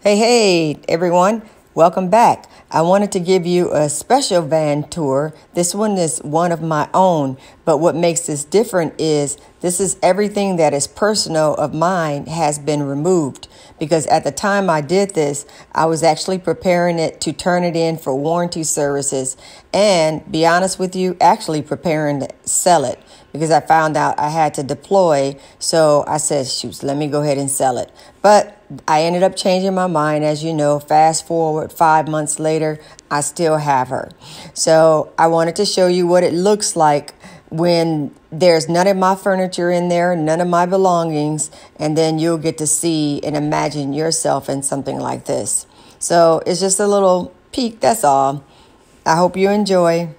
Hey, hey, everyone. Welcome back. I wanted to give you a special van tour. This one is one of my own, but what makes this different is this is everything that is personal of mine has been removed because at the time I did this, I was actually preparing it to turn it in for warranty services and be honest with you, actually preparing to sell it because I found out I had to deploy. So I said, shoot, let me go ahead and sell it. But I ended up changing my mind. As you know, fast forward five months later, I still have her. So I wanted to show you what it looks like when there's none of my furniture in there, none of my belongings, and then you'll get to see and imagine yourself in something like this. So it's just a little peek, that's all. I hope you enjoy.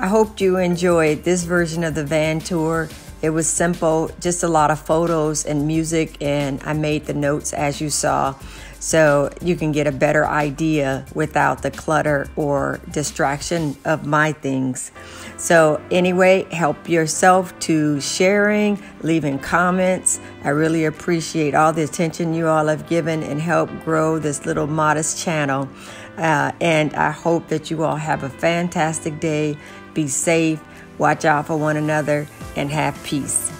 I hope you enjoyed this version of the van tour. It was simple, just a lot of photos and music, and I made the notes as you saw so you can get a better idea without the clutter or distraction of my things. So, anyway, help yourself to sharing, leaving comments. I really appreciate all the attention you all have given and help grow this little modest channel. Uh, and I hope that you all have a fantastic day. Be safe, watch out for one another, and have peace.